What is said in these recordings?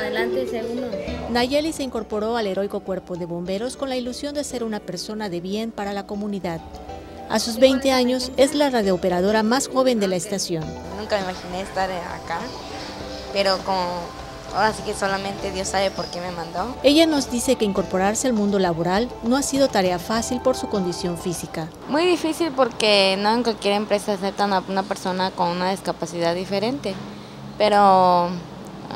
Adelante, segundo. Nayeli se incorporó al heroico cuerpo de bomberos con la ilusión de ser una persona de bien para la comunidad. A sus 20 años es la radiooperadora más joven de la estación. Nunca me imaginé estar acá, pero como ahora sí que solamente Dios sabe por qué me mandó. Ella nos dice que incorporarse al mundo laboral no ha sido tarea fácil por su condición física. Muy difícil porque no en cualquier empresa aceptan a una persona con una discapacidad diferente, pero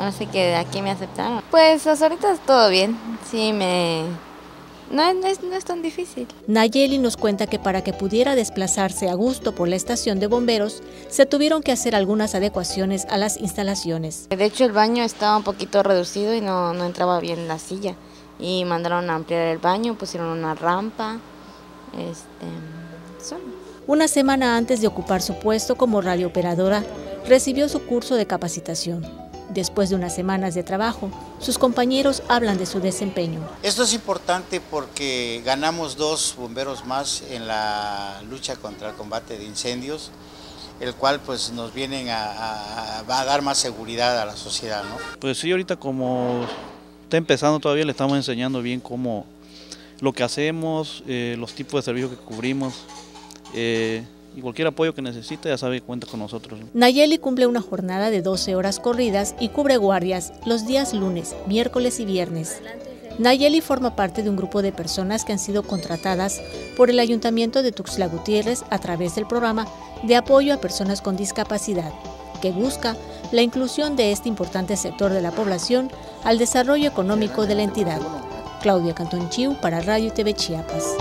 Así que de aquí me aceptaron. Pues hasta ahorita todo bien. Sí, me... No, es, no es tan difícil. Nayeli nos cuenta que para que pudiera desplazarse a gusto por la estación de bomberos, se tuvieron que hacer algunas adecuaciones a las instalaciones. De hecho, el baño estaba un poquito reducido y no, no entraba bien la silla. Y mandaron a ampliar el baño, pusieron una rampa. Este, solo. Una semana antes de ocupar su puesto como radiooperadora, recibió su curso de capacitación. Después de unas semanas de trabajo, sus compañeros hablan de su desempeño. Esto es importante porque ganamos dos bomberos más en la lucha contra el combate de incendios, el cual pues nos vienen a, dar más seguridad a la sociedad. ¿no? Pues sí, ahorita como está empezando todavía le estamos enseñando bien cómo lo que hacemos, eh, los tipos de servicios que cubrimos. Eh, y cualquier apoyo que necesite ya sabe cuenta con nosotros. Nayeli cumple una jornada de 12 horas corridas y cubre guardias los días lunes, miércoles y viernes. Nayeli forma parte de un grupo de personas que han sido contratadas por el Ayuntamiento de Tuxtla Gutiérrez a través del programa de apoyo a personas con discapacidad, que busca la inclusión de este importante sector de la población al desarrollo económico de la entidad. Claudia Cantón Chiu para Radio TV Chiapas.